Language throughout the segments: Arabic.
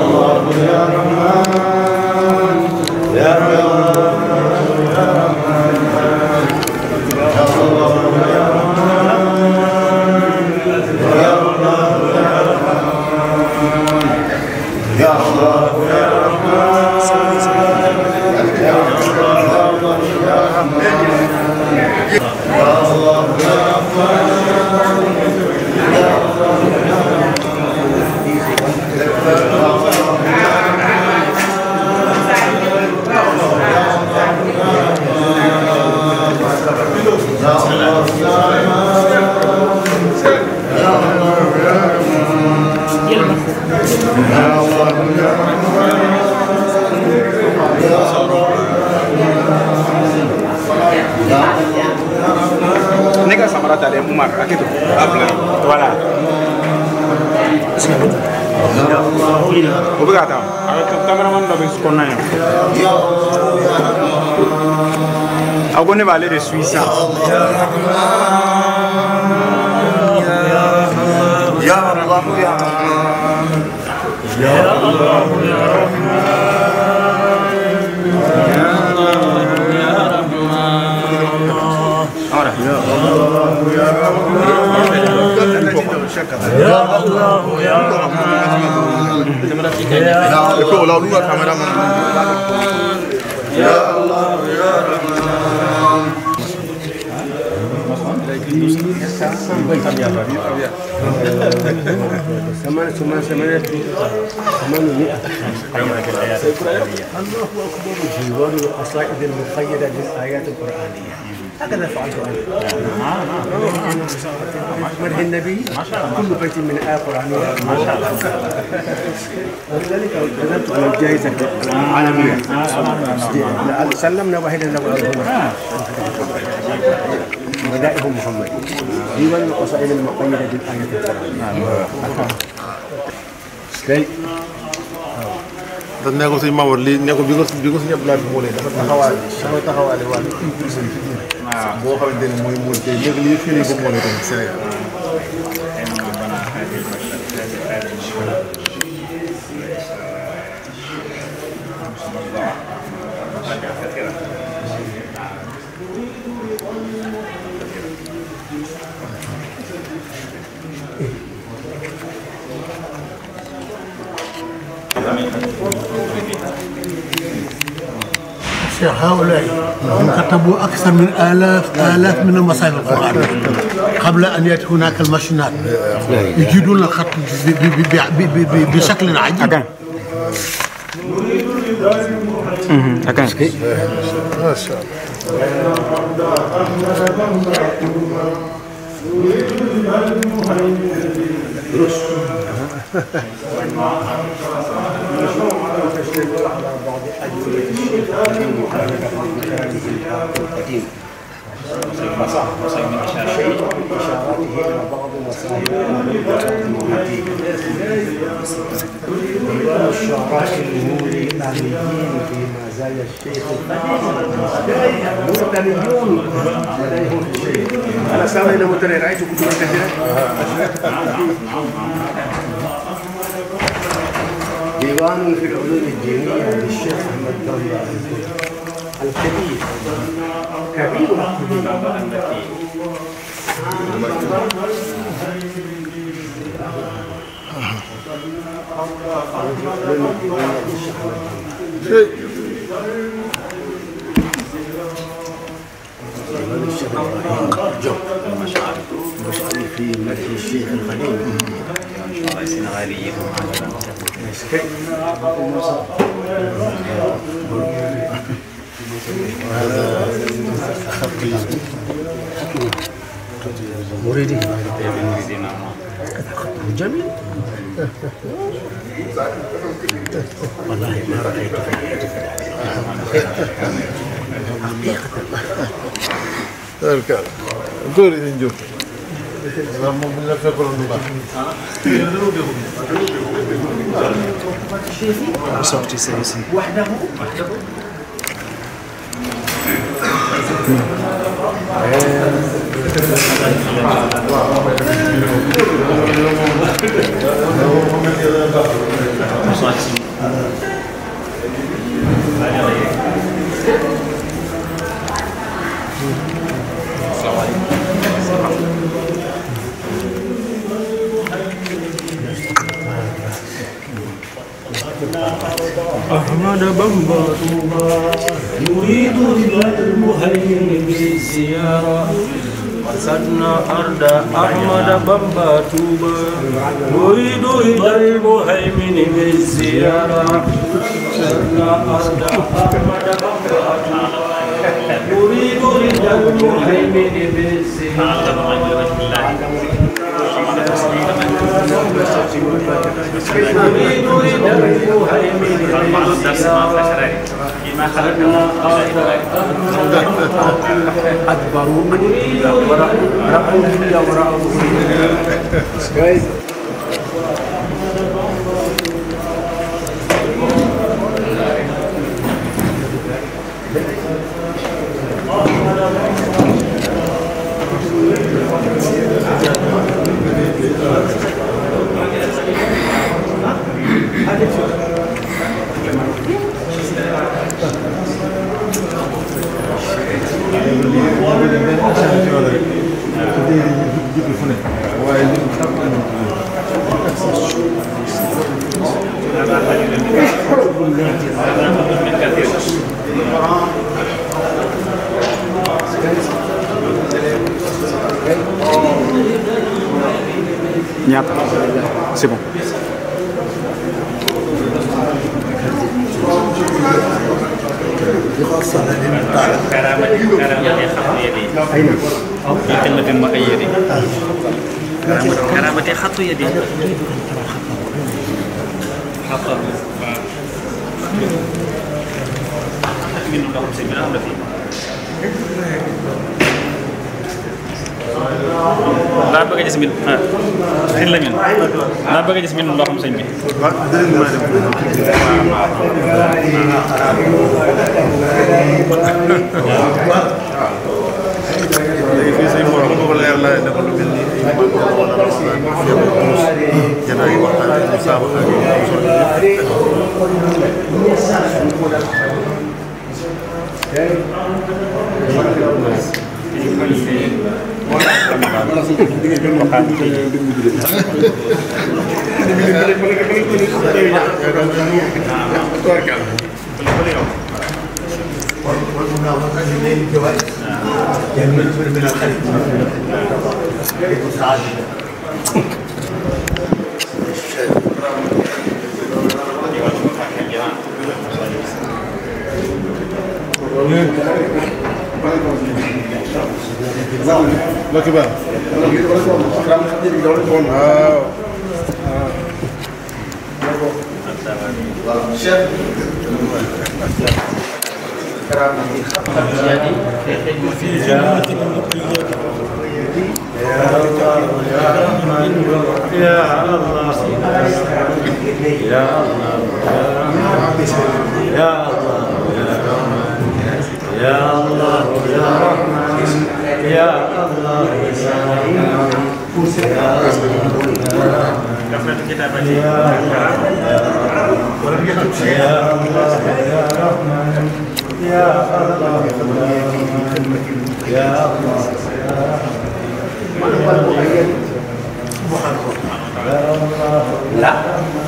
Amém. No, no, a ko ne b'ale de suit sisan يا الله يا Eko la lua cameraman. ثمان ثمان ثمانية ثمانمائة جوار القصائد المقيدة بالآيات القرآنية هكذا فعلت أنا مدح النبي كل بيت من آية قرآنية ما شاء الله ولذلك كتبت على الجائزة العالمية سلمنا واحدا له بدائه محمد ديوان القصائد المقيدة بالآيات القرآنية kay da ne ko sëñ Mamadou lii ne ko bi ko bi ko sëñ Abdoulaye bi moolee dafa taxawaale dafa taxawaale wàllu culture boo xamante ne mooy muul tey léegi lii fii ko moolee tamit Sénégal شيخ هؤلاء. كتبوا أكثر من آلاف آلاف من المصاحف القرآن. قبل أن يأتي هناك الماشينات. يجيدون الخط بشكل عجيب. akan ما شاء الله. بعض أدوية الشيخ القديم من إشاراته إلى بعض مصائب القديم ديوان الشعراء المولي في مزايا الشيخ القديم موريتانيون لديهم شيء أنا سامع متري رأيت كتب كثيرة ديوان في العلوم الدينية للشيخ أحمد ضرية الكبير. كبير الشيخ إبراهيم جو مشعل في مدح الشيخ القديم مسكين مريدي جميل والله ما رأيت في حياتي ñu jóg. Moom bu ñu la fekkaloon أحمد بمبا طوبى يريد إلى المهيمن بالزيارة. قصدنا أرض أحمد بمبا طوبى يريد إلى المهيمن بالزيارة. قصدنا أرض أحمد بمبا طوبى يريد إلى المهيمن بالزيارة. أدبروا من رأوا من ورأوا Guys. Thank you. خط من الله سيدنا أمر فيه daa bëgg a gis min ah xin la min daa bëgg a gis min ndoxam sëñ bi léegi fii say morom ko leer la ne ko lu mel ni wala janaay waxtaan ci saaba ak yi solo يعني la ki baax waaw في جنة المقيدة يا الله يا رحمن يا الله يا الله يا الله يا الله يا رحمن يا الله كفرة كتابة يا الله يا رحمن يا الله يا الله لا لا Sehingga mahmati bala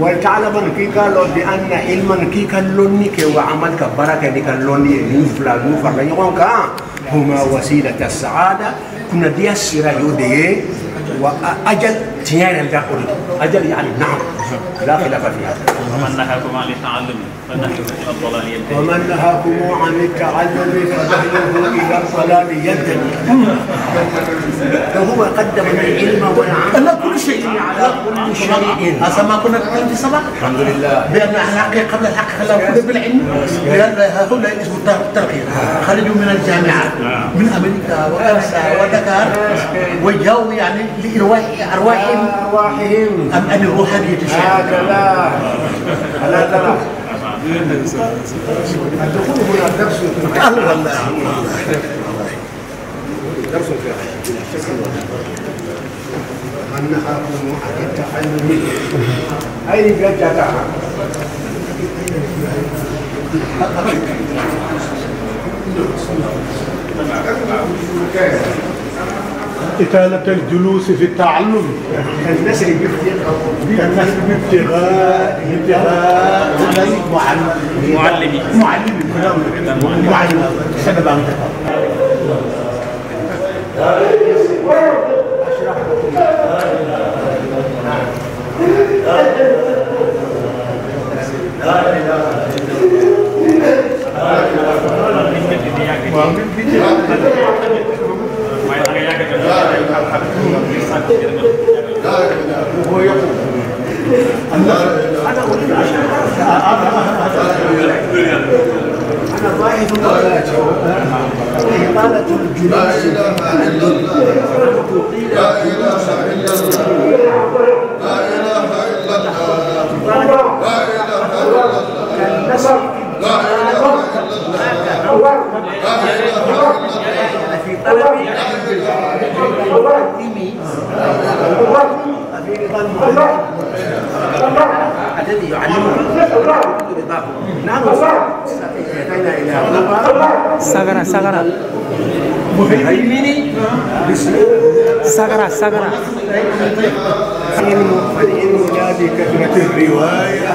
أو يا ولتعلمن كي قالوا بأن علما كي كلونك وعملك بركة كلوني نفلا نفلا يقولون هما وسيلة السعادة. كنا دي السيرة يودي وأجل تيار الدقل أجل يعني نعم. لا خلاف في هذا ومن نهاكم عن التعلم فنحن إلى الضلال ينتهي ومن نهاكم عن التعلم فنحن إلى الضلال ينتهي فهو قدم العلم والعمل. هذا ما كنا نتكلم في سبق الحمد لله بأن الحق قبل الحق خلاهم بالعلم لأن هؤلاء اسمه الترقيه خرجوا من الجامعات. من أمريكا وفرنسا ودكار. وجاوا يعني لارواح أرواحهم. أرواحهم. أم ان الروحانيه هكذا الا ترى الدخول هنا درس في قال والله درس في أنها مجموعة التعلم أين جدتها؟ إطالة الجلوس في التعلم. النسر بابتغاء ابتغاء المعلم معلمي معلم. معلم. سبب عن وهو يقول أنا أريد أنا باحث وراجع إطالة الجلوس لا إله إلا الله لا إله إلا الله لا إله إلا الله كالنسر لا في طلب في رضا المعلم الذي يعلمك رضاه نحن اتينا إلى اوروبا sagara sagara مهيمن sagara sagara العلم فالعلم لا بكثرة الرواية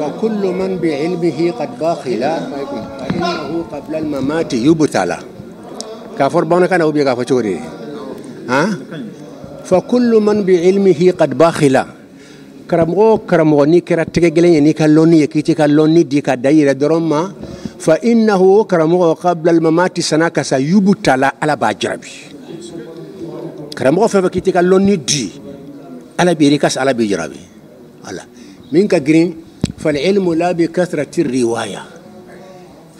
فكل من بعلمه قد باخل فإنه قبل الممات يبتلى كافر بانا كان أبي كافر شوري. ها؟ فكل من بعلمه قد باخل كرمو كرمو ني كرا تيغلين ني كالوني كيتي كالوني دي كدايره درما فإنه كرمو قبل الممات سناك سيبتلى على باجربي. كرمو فبكيتي كالوني دي. على بيريكاس على بيجربي. الله. من كجرين falilmu la bi kasrati riwaya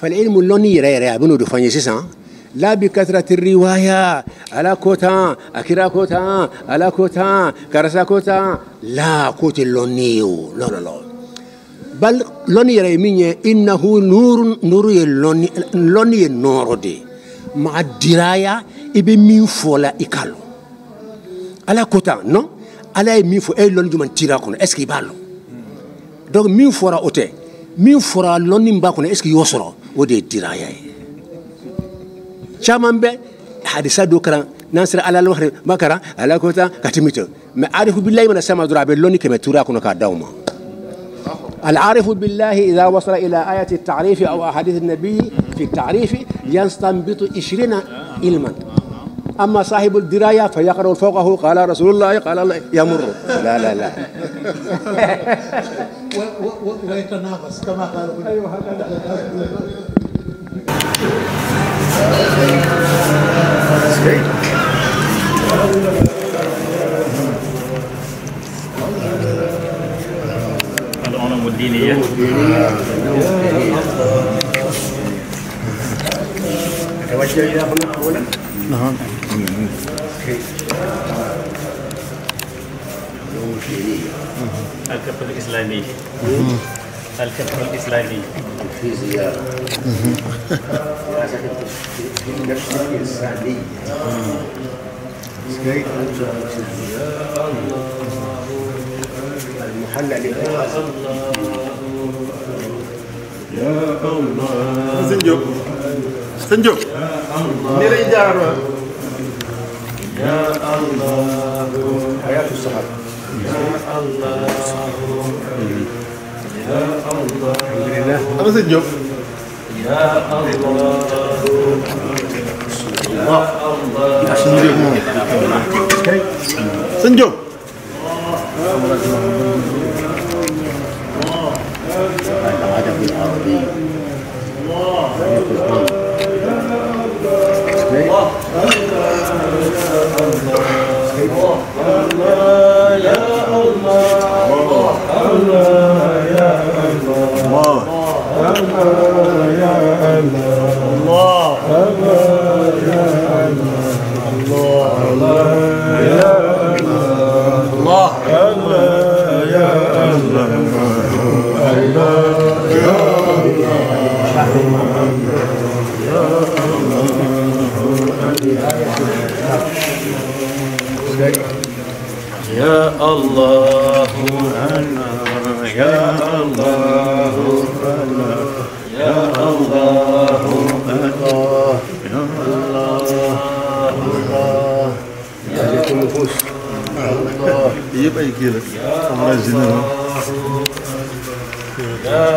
falilmu lɔnni yɛrɛ yɛrɛ a bɛ n'o de sisan la bi riwaya ala ko tan a kira ko tan ala ko tan karisa ko la ko tɛ lɔlɔlɔ bal lɔnni yɛrɛ ye min ye innahu nuru nuru ye lɔnni ye nɔɔrɔ de maa diraya i bɛ min fɔ i ka lɔn ala ko tan ala ye min fɔ e ye lɔnni jumɛn tira kɔnɔ est ce que i b'a lɔn donc min fɔra o tɛ min fɔra lɔnni b'a kɔnɔ est ce que y'o sɔrɔ o de ye diraya ye caman bɛ hadisa dɔ kalan n'an sera ala la ma karan ala ko tan ka tɛmɛ to mɛ arifu bilayi mana sama dɔrɔn a bɛ lɔnni kɛmɛ tuuru a kɔnɔ k'a d'aw العارف بالله إذا وصل إلى آية التعريف أو أحاديث النبي في التعريف يستنبط عشرين علما أما صاحب الدراية فيقرأ فوقه قال رسول الله قال الله يمر. لا لا لا. ويتنافس كما قالوا أيوه العلوم الدينية توجه إلى هنا أولا. نعم. الكفر الإسلامي الكفر الإسلامي الفيزياء دراسة النفس الإنسانية كيف المحلل الإرهاصي sëñ Diop sëñ Diop ni lay jaar حياة الصحابة ana sëñ Diop waaw sëñ Diop moom sëñ Diop الأدب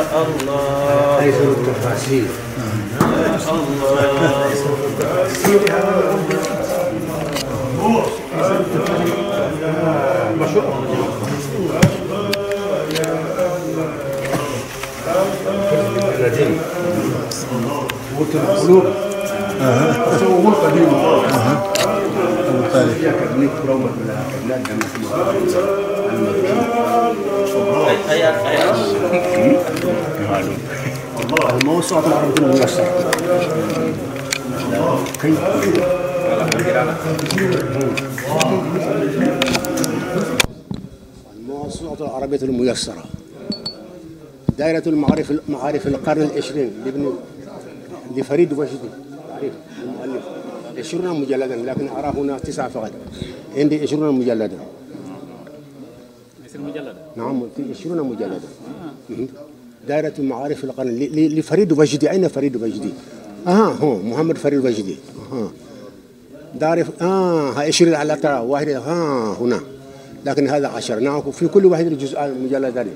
الله أيسر التفاسير الذي قوت القلوب تصوه القديم هي كبنيت رومة من الأبناء الموسوعة العربية الميسرة. دائرة المعارف معارف القرن العشرين لابن لفريد وجدي. تعريف المؤلف. عشرون مجلدا لكن أرى هنا تسعة فقط. عندي عشرون مجلدا. يصير مجلد نعم في عشرون مجلدا. مهم. دائرة المعارف القرن. لفريد وجدي. أين فريد وجدي؟ أها هو محمد فريد وجدي. أها. دار آه عشرين على ترى واحد ها هنا. لكن هذا عشر. نعم في كل واحد جزء مجلدان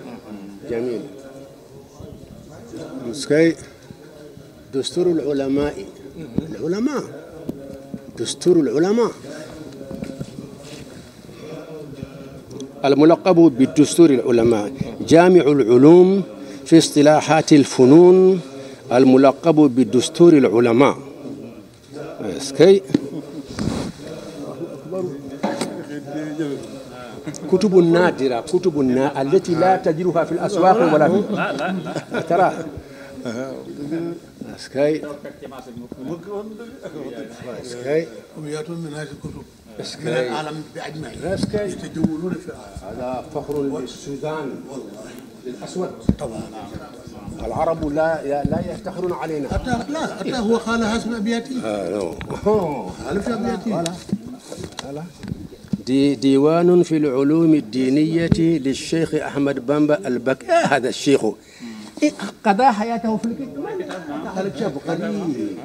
جميل. مسكي. دستور العلماء. العلماء. دستور العلماء. الملقب بالدستور العلماء. جامع العلوم في اصطلاحات الفنون الملقب بالدستور العلماء. اسكي كتب نادرة كتب نا... التي لا تجدها في الأسواق ولا في ترى. اسكي اسكي من اسكي العالم باجمعه اسكي يتجولون في هذا فخر للسودان. الأسود طبعا. العرب لا لا يفتخرون علينا. حتى لا حتى هو قال حسب ابياته آه في ابياته دي ديوان في العلوم الدينية للشيخ أحمد بامبا البك آه هذا الشيخ؟ إيه قضى حياته في قريب.